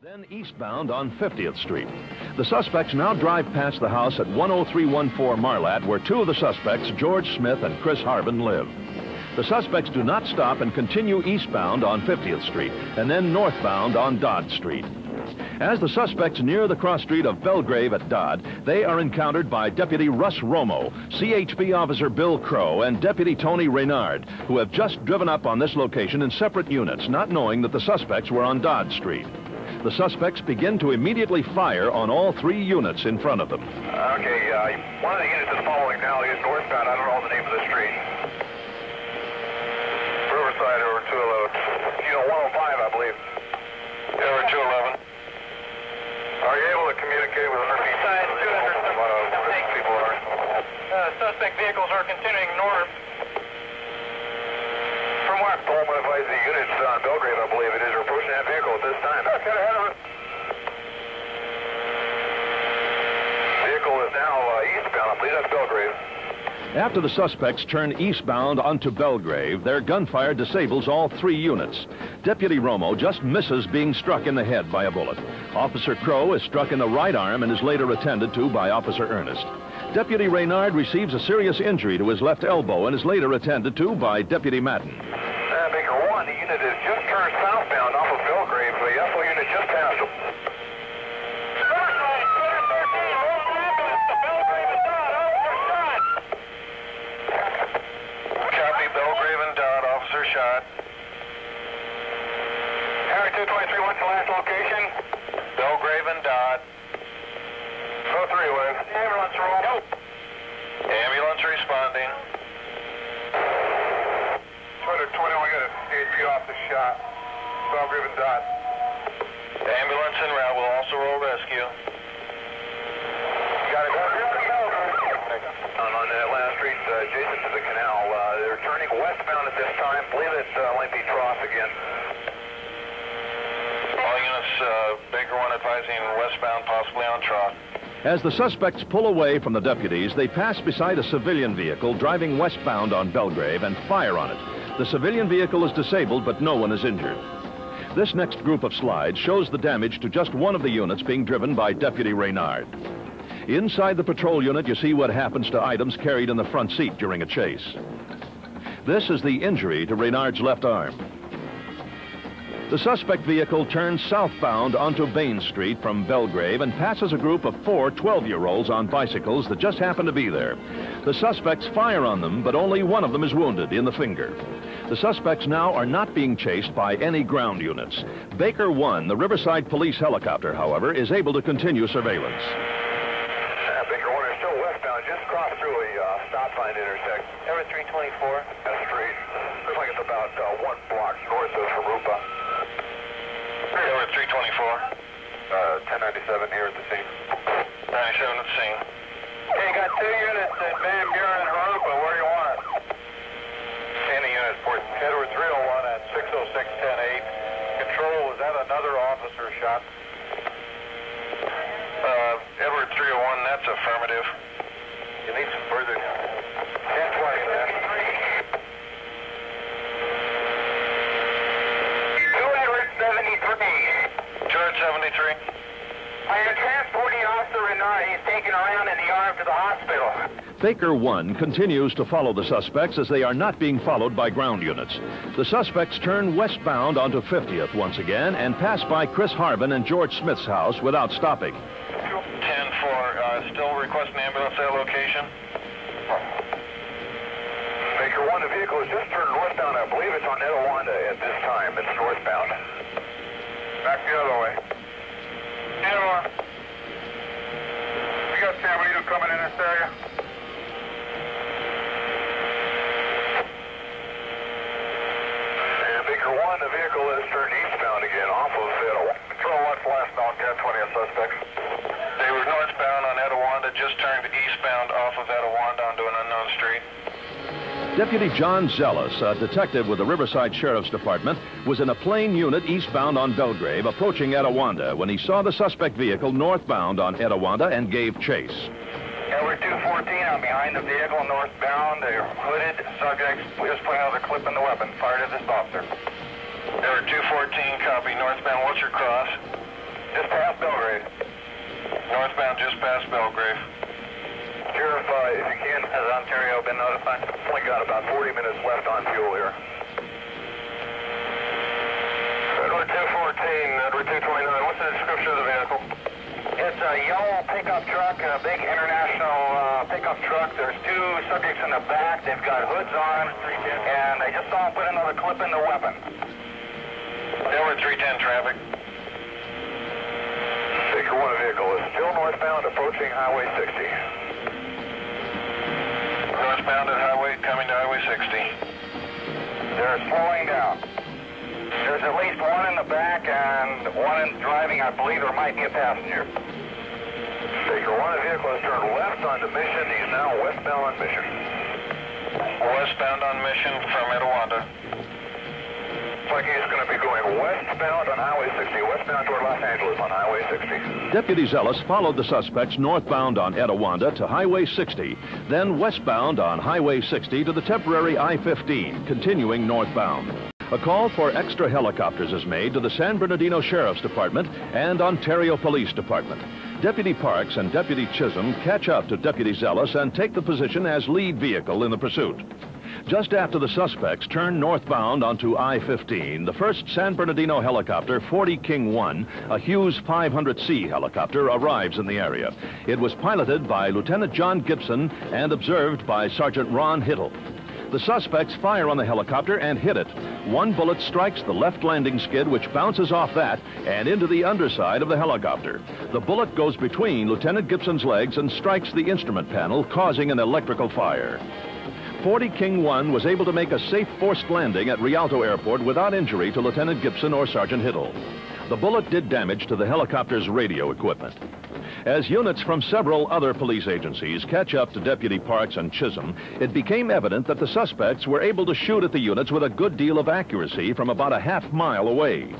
Then eastbound on 50th Street. The suspects now drive past the house at 10314 Marlatt, where two of the suspects, George Smith and Chris Harven, live. The suspects do not stop and continue eastbound on 50th Street and then northbound on Dodd Street. As the suspects near the cross street of Belgrave at Dodd, they are encountered by Deputy Russ Romo, CHP Officer Bill Crow, and Deputy Tony Reynard, who have just driven up on this location in separate units, not knowing that the suspects were on Dodd Street. The suspects begin to immediately fire on all three units in front of them. Okay, uh, one of the units is following now. He's northbound. I don't know the name of the street. Riverside over 211. You know, 105, I believe. Yeah, over 211. Are you able to communicate with us? Side 200. people are. Uh, suspect vehicles are continuing north. From what Pullman advised the units on Belgrave, I believe it is, are approaching that vehicle at this time. Okay, head on. Vehicle is now uh, eastbound. I believe that's Belgrave. After the suspects turn eastbound onto Belgrave, their gunfire disables all three units. Deputy Romo just misses being struck in the head by a bullet. Officer Crow is struck in the right arm and is later attended to by Officer Ernest. Deputy Reynard receives a serious injury to his left elbow and is later attended to by Deputy Madden. Uh, Baker 1, the unit has just turned southbound off of Belgrave. The FO unit just passed them. Copy, Belgrave and Dodd, officer shot. Harry 223, what's the last location? Belgrave and Dodd. Oh, three, Wayne. Ambulance roll. Go. Ambulance responding. 220, we got an AP off the shot. Belgrave and Dodd. Ambulance en route. We'll also roll rescue. Got it. On, on that last street uh, adjacent to the canal, uh, they're turning westbound at this time. believe it uh, might be Tross again. All units, uh, Baker 1 advising westbound, possibly on Trough. As the suspects pull away from the deputies, they pass beside a civilian vehicle driving westbound on Belgrave and fire on it. The civilian vehicle is disabled, but no one is injured. This next group of slides shows the damage to just one of the units being driven by Deputy Reynard. Inside the patrol unit, you see what happens to items carried in the front seat during a chase. This is the injury to Reynard's left arm. The suspect vehicle turns southbound onto Bain Street from Belgrave and passes a group of four 12-year-olds on bicycles that just happen to be there. The suspects fire on them, but only one of them is wounded in the finger. The suspects now are not being chased by any ground units. Baker 1, the Riverside Police helicopter, however, is able to continue surveillance. Uh, Baker 1 is still westbound, just crossed through a uh, stop sign intersect. Ever 324. That street. Looks like it's about uh, one block north of Jurupa. Over 324. Uh, 1097 here at the scene. 97 at the scene. Hey, got two units at Van Buren and Jurupa. Where do you want it? Any unit, Port Edward 301 at 606-10-8. Control, was that another officer shot? Uh, Edward 301, that's affirmative. You need some further. 1020, man. Two Edward 73. George 73. I am transporting Officer Renard. He's taken around in the arm to the hospital. Baker 1 continues to follow the suspects as they are not being followed by ground units. The suspects turn westbound onto 50th once again and pass by Chris Harven and George Smith's house without stopping. 10 for, uh, still requesting ambulance at location. Baker 1, the vehicle has just turned northbound. I believe it's on Etiwanda at this time. It's northbound. Back the other way. Anymore. We got San Benito coming in this area. And Baker 1, the vehicle has turned eastbound again off of Etiwanda. Control, what's last known 1020 of suspects? They were northbound on Etiwanda, just turned eastbound off of Etiwanda onto an unknown street. Deputy John Zellis, a detective with the Riverside Sheriff's Department, was in a plane unit eastbound on Belgrave approaching Etiwanda when he saw the suspect vehicle northbound on Etiwanda and gave chase. Edward 214, I'm behind the vehicle northbound. They're hooded subjects. We just put another clip in the weapon. Fired at this officer. Edward 214, copy northbound. What's your cross? Just past Belgrave. Northbound just past Belgrave. Sheriff, uh, if you can, Has Ontario been notified? only got about 40 minutes left on fuel here. Edward 214, Edward 229. What's the description of the vehicle? It's a yellow pickup truck, a big international uh, pickup truck. There's two subjects in the back. They've got hoods on, and I just saw them put another clip in the weapon. Edward 310 traffic. Baker 1 vehicle is still northbound, approaching Highway 60. Northbound at Highway, coming to Highway 60. They're slowing down. There's at least one in the back and one in driving. I believe there might be a passenger. Baker 1 vehicle has turned left onto Mission. He's now westbound on Mission. Westbound on mission from Etiwanda. Deputy Zellis followed the suspects northbound on Etiwanda to Highway 60, then westbound on Highway 60 to the temporary I-15, continuing northbound. A call for extra helicopters is made to the San Bernardino Sheriff's Department and Ontario Police Department. Deputy Parks and Deputy Chisholm catch up to Deputy Zellis and take the position as lead vehicle in the pursuit. Just after the suspects turn northbound onto I-15, the first San Bernardino helicopter, 40 King 1, a Hughes 500C helicopter, arrives in the area. It was piloted by Lieutenant John Gibson and observed by Sergeant Ron Hittle. The suspects fire on the helicopter and hit it. One bullet strikes the left landing skid, which bounces off that and into the underside of the helicopter. The bullet goes between Lieutenant Gibson's legs and strikes the instrument panel, causing an electrical fire. 40 King 1 was able to make a safe forced landing at Rialto Airport without injury to Lieutenant Gibson or Sergeant Hittle. The bullet did damage to the helicopter's radio equipment. As units from several other police agencies catch up to Deputy Parks and Chisholm, it became evident that the suspects were able to shoot at the units with a good deal of accuracy from about a half mile away.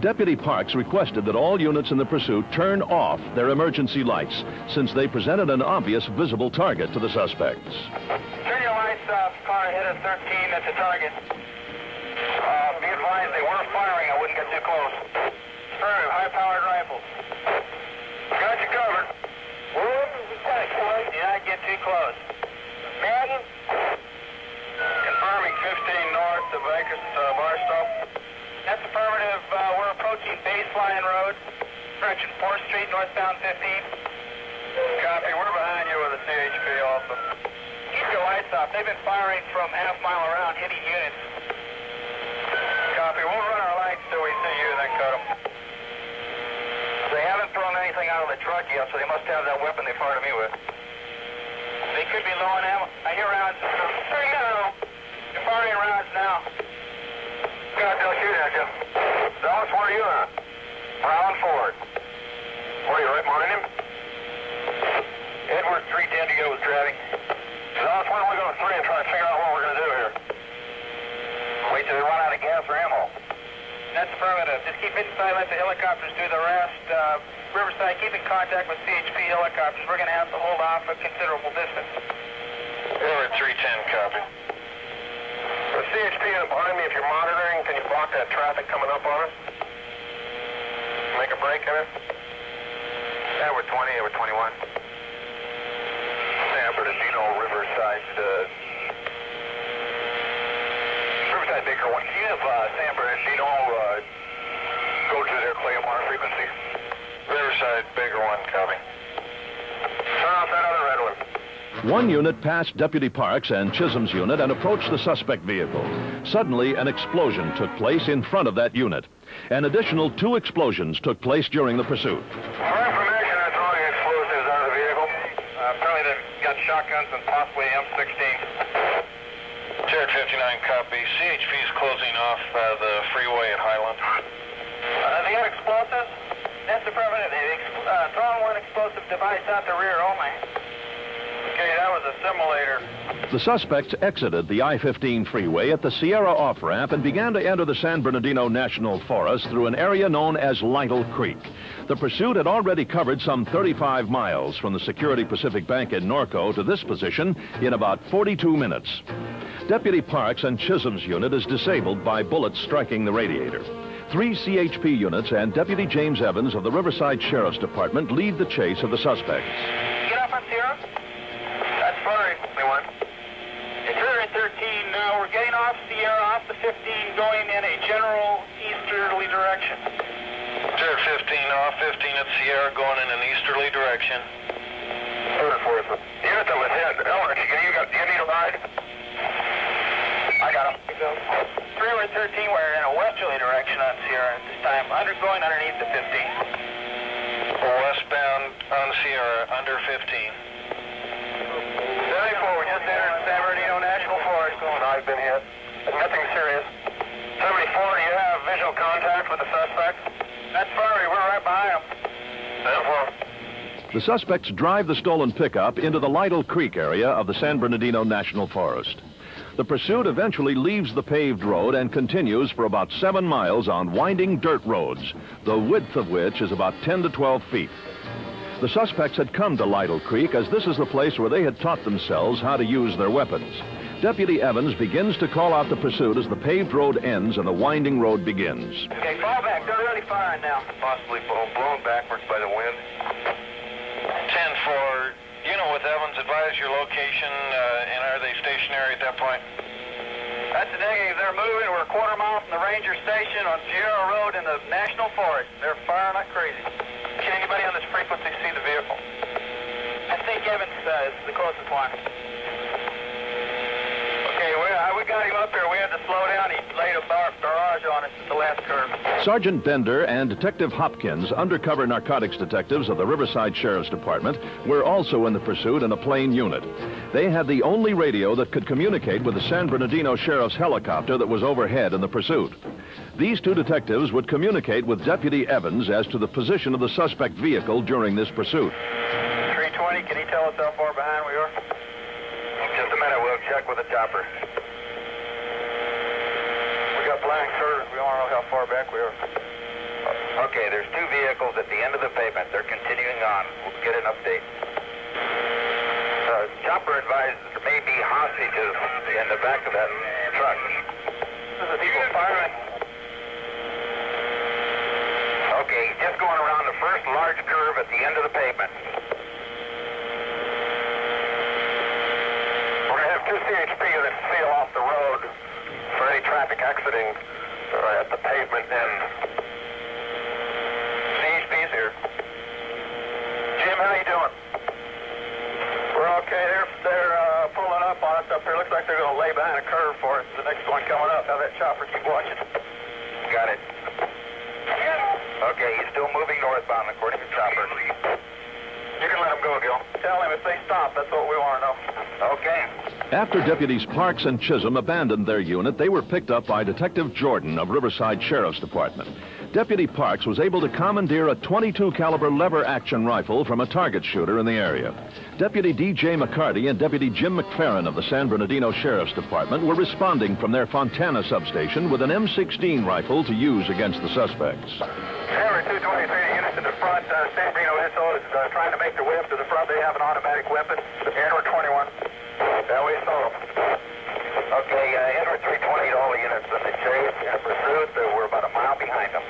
Deputy Parks requested that all units in the pursuit turn off their emergency lights, since they presented an obvious visible target to the suspects. Lights. Car ahead of 13. That's a target. Uh, be advised, they were firing. I wouldn't get too close. Affirmative, high-powered rifles. Got you covered. Did not get too close. Madden? Confirming 15 north to Vegas, uh, Barstow. That's affirmative. Uh, we're approaching Baseline Road, approaching 4th Street, northbound 15. Copy, we're behind you with a CHP also. Your lights off. They've been firing from half mile around, hitting units. Copy, we'll run our lights till we see you, then cut them. They haven't thrown anything out of the truck yet, so they must have that weapon they fired at me with. They could be low on ammo. I hear rounds. Three now. They're firing rounds now. God, they'll shoot at you. Dallas, where are you at? Brown Ford. Where are you, right behind him? Edward 310 to go with driving. Dallas, when are we going to three and try to figure out what we're going to do here? Wait till they run out of gas or ammo. That's affirmative. Just keep it inside, let the helicopters do the rest. Uh, Riverside, keep in contact with CHP helicopters. We're going to have to hold off a considerable distance. Edward 310, copy. The CHP up behind me, if you're monitoring, can you block that traffic coming up on us? Make a break in it? Yeah, we're 20, Edward 21. San Bernardino, Riverside, uh, Riverside Baker 1. Can you have uh, San Bernardino uh, go to their Claymore frequency? Riverside, Baker 1, copy. Turn off that other red one. One unit passed Deputy Parks and Chisholm's unit and approached the suspect vehicle. Suddenly, an explosion took place in front of that unit. An additional two explosions took place during the pursuit. For information, they're throwing explosives out of the vehicle. Uh, apparently they've got shotguns and possibly M16. Jared 59, copy. CHP is closing off uh, the freeway at Highland. Uh, they got explosives? That's affirmative. They've ex- uh, thrown one explosive device out the rear only. Okay, that was a simulator. The suspects exited the I-15 freeway at the Sierra off-ramp and began to enter the San Bernardino National Forest through an area known as Lytle Creek. The pursuit had already covered some 35 miles from the Security Pacific Bank in Norco to this position in about 42 minutes. Deputy Parks and Chisholm's unit is disabled by bullets striking the radiator. Three CHP units and Deputy James Evans of the Riverside Sheriff's Department lead the chase of the suspects. Get off on Sierra. That's fine. Anyone? Interior 13, now we're getting off Sierra, off the 15, going in a general easterly direction. Turret 15 off, 15 at Sierra going in an easterly direction. Third, fourth. Unit that was hit. Elmer, you, you, got, you need a ride? I got him. Freeway 13, we're in a westerly direction on Sierra at this time, undergoing underneath the 15. Westbound on Sierra, under 15. 74, we just entered San Bernardino National Forest. I've been hit. Nothing serious. 74, do you have visual contact with the suspect? That's Furry, we're right behind him. 74. The suspects drive the stolen pickup into the Lytle Creek area of the San Bernardino National Forest. The pursuit eventually leaves the paved road and continues for about seven miles on winding dirt roads, the width of which is about 10 to 12 feet. The suspects had come to Lytle Creek as this is the place where they had taught themselves how to use their weapons. Deputy Evans begins to call out the pursuit as the paved road ends and the winding road begins. Okay, fall back, they're really firing now. Possibly blown backwards by the wind. 10-4, unit with Evans, advise your location, uh, and are they stationary at that point? That's the negative, they're moving, we're a quarter mile from the ranger station on Sierra Road in the National Forest. They're firing like crazy. Can anybody on this frequency see the vehicle? I think Evans uh, is the closest one. Okay, we, uh, we got him up there. We had to slow down. He laid a bar barrage on us at the last curve. Sergeant Bender and Detective Hopkins, undercover narcotics detectives of the Riverside Sheriff's Department, were also in the pursuit in a plane unit. They had the only radio that could communicate with the San Bernardino Sheriff's helicopter that was overhead in the pursuit. These two detectives would communicate with Deputy Evans as to the position of the suspect vehicle during this pursuit. 320, can you tell us how far behind we are? Just a minute, we'll check with the chopper. We got blank, sir. We want to know how far back we are. Okay, there's two vehicles at the end of the pavement. They're continuing on. We'll get an update. Uh, chopper advised there may be hostages in the back of that truck. This is people firing. Okay, just going around the first large curve at the end of the pavement. We're going to have two CHP units seal off the road for any traffic exiting uh, at the pavement end. CHP's here. Jim, how you doing? We're okay. They're, they're uh, pulling up on us up here. Looks like they're going to lay behind a curve for us. The next one coming up. Have that chopper keep watching. Got it. Okay, he's still moving northbound according to chopper. You can let him go, Gil. Tell him if they stop, that's what we want to know. Okay. After deputies Parks and Chisholm abandoned their unit, they were picked up by Detective Jordan of Riverside Sheriff's Department. Deputy Parks was able to commandeer a 22 caliber lever action rifle from a target shooter in the area. Deputy D.J. McCarty and Deputy Jim McFerrin of the San Bernardino Sheriff's Department were responding from their Fontana substation with an M16 rifle to use against the suspects. Henry 223 units in the front. Uh, San Bruno SO is uh, trying to make their way up to the front. They have an automatic weapon. Edward 21. Yeah, we saw them. Okay, uh, Edward 320 to all the units in the chase and pursuit. We're about a mile behind them.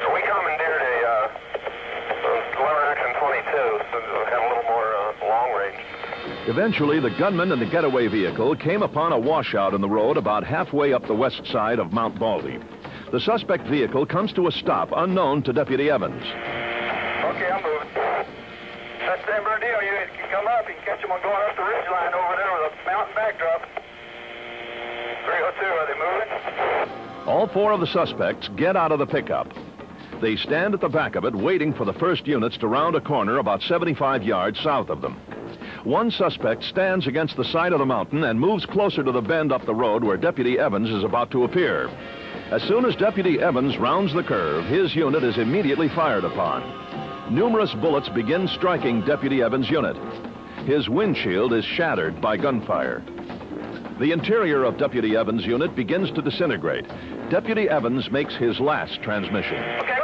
So we commandeered a uh, lever action 22, so we had a little more uh, long range. Eventually, the gunman and the getaway vehicle came upon a washout in the road about halfway up the west side of Mount Baldy. The suspect vehicle comes to a stop unknown to Deputy Evans. Okay, I'm moving. That San Bernardino You can come up. Can catch them on going up the ridge line over there with a mountain backdrop. 302, are they moving? All four of the suspects get out of the pickup. They stand at the back of it, waiting for the first units to round a corner about 75 yards south of them. One suspect stands against the side of the mountain and moves closer to the bend up the road where Deputy Evans is about to appear. As soon as Deputy Evans rounds the curve, his unit is immediately fired upon. Numerous bullets begin striking Deputy Evans' unit. His windshield is shattered by gunfire. The interior of Deputy Evans' unit begins to disintegrate. Deputy Evans makes his last transmission. Okay,